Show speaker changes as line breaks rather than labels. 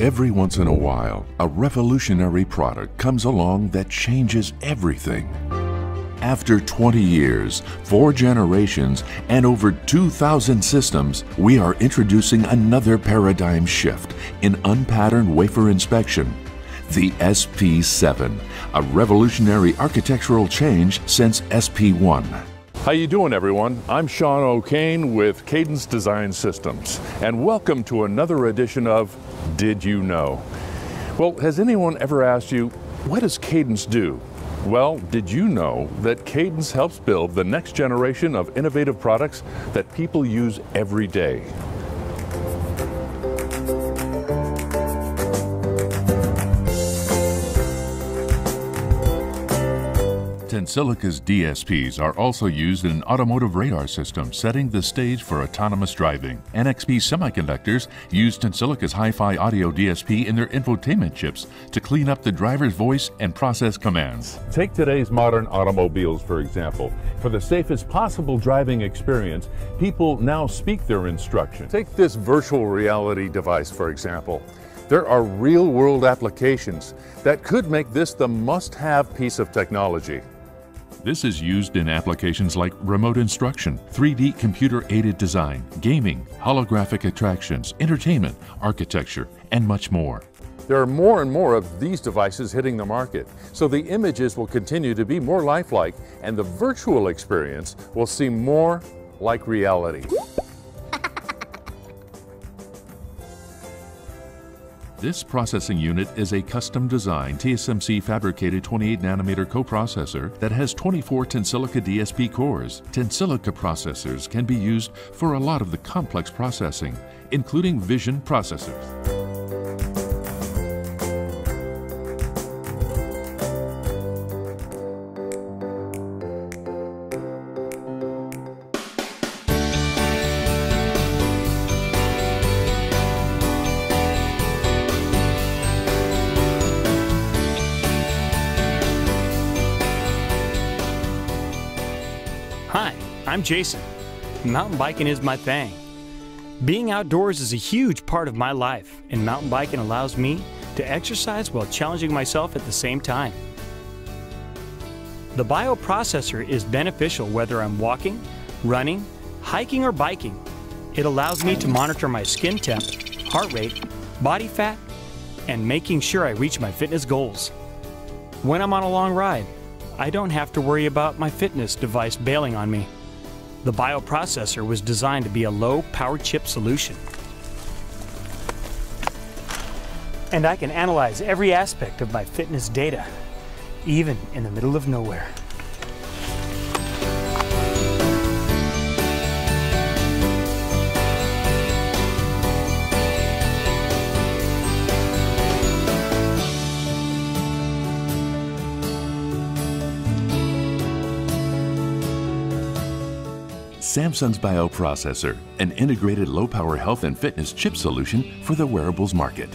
Every once in a while, a revolutionary product comes along that changes everything. After 20 years, four generations, and over 2,000 systems, we are introducing another paradigm shift in unpatterned wafer inspection. The SP7, a revolutionary architectural change since SP1.
How you doing everyone? I'm Sean O'Kane with Cadence Design Systems and welcome to another edition of Did You Know? Well, has anyone ever asked you, what does Cadence do? Well, did you know that Cadence helps build the next generation of innovative products that people use every day?
Tensilica's DSPs are also used in automotive radar systems, setting the stage for autonomous driving. NXP Semiconductors use Tensilica's Hi-Fi Audio DSP in their infotainment chips to clean up the driver's voice and process commands.
Take today's modern automobiles, for example. For the safest possible driving experience, people now speak their instructions. Take this virtual reality device, for example. There are real world applications that could make this the must have piece of technology.
This is used in applications like remote instruction, 3D computer aided design, gaming, holographic attractions, entertainment, architecture, and much more.
There are more and more of these devices hitting the market, so the images will continue to be more lifelike and the virtual experience will seem more like reality.
This processing unit is a custom designed TSMC fabricated 28 nanometer coprocessor that has 24 Tensilica DSP cores. Tensilica processors can be used for a lot of the complex processing, including vision processors.
Hi, I'm Jason. Mountain biking is my thing. Being outdoors is a huge part of my life, and mountain biking allows me to exercise while challenging myself at the same time. The bioprocessor is beneficial whether I'm walking, running, hiking, or biking. It allows me to monitor my skin temp, heart rate, body fat, and making sure I reach my fitness goals. When I'm on a long ride, I don't have to worry about my fitness device bailing on me. The bioprocessor was designed to be a low power chip solution. And I can analyze every aspect of my fitness data, even in the middle of nowhere.
Samsung's bioprocessor, an integrated low power health and fitness chip solution for the wearables market.